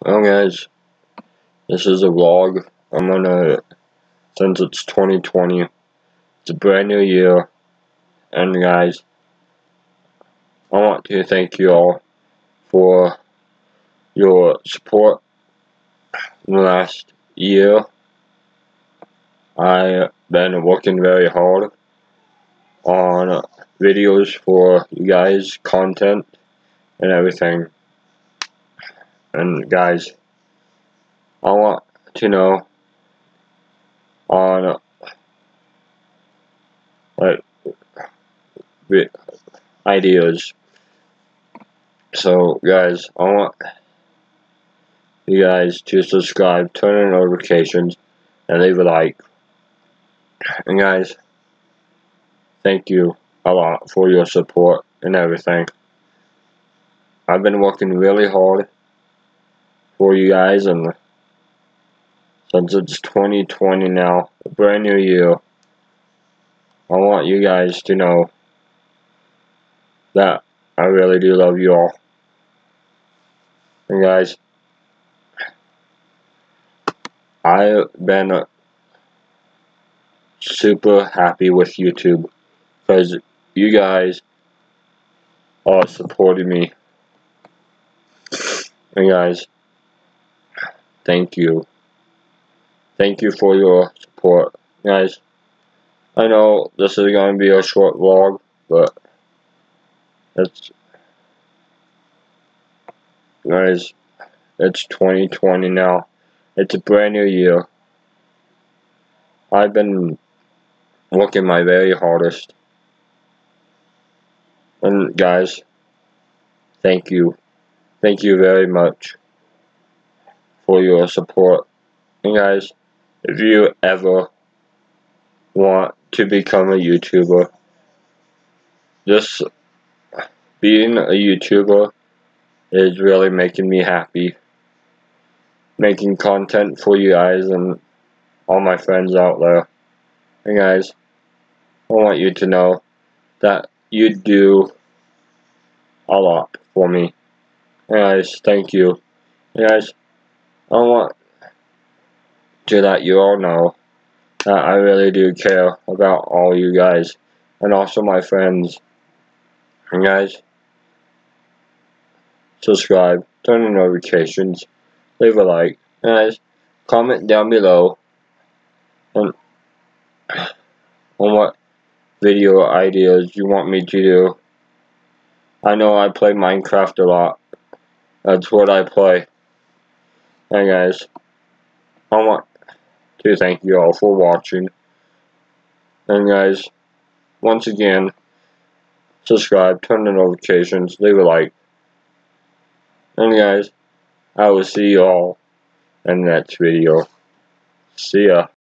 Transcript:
Well guys, this is a vlog. I'm gonna, since it's 2020, it's a brand new year, and guys, I want to thank you all for your support in the last year. I've been working very hard on videos for you guys, content, and everything. And guys, I want to know on like ideas. So guys, I want you guys to subscribe, turn on notifications, and leave a like. And guys, thank you a lot for your support and everything. I've been working really hard for you guys and since it's 2020 now, a brand new year, I want you guys to know that I really do love you all. And guys, I've been super happy with YouTube because you guys are supporting me. And guys, thank you. Thank you for your support. Guys, I know this is going to be a short vlog, but it's guys, it's 2020 now. It's a brand new year. I've been working my very hardest. And guys, thank you. Thank you very much for your support. And guys, if you ever want to become a YouTuber, just being a YouTuber is really making me happy. Making content for you guys and all my friends out there. And guys, I want you to know that you do a lot for me. And guys, thank you. And guys, I want to let you all know that I really do care about all you guys and also my friends. And guys, subscribe, turn on notifications, leave a like, and guys, comment down below on, on what video ideas you want me to do. I know I play Minecraft a lot. That's what I play. Hey guys, I want to thank you all for watching. And guys, once again, subscribe, turn the notifications, leave a like. And guys, I will see you all in the next video. See ya.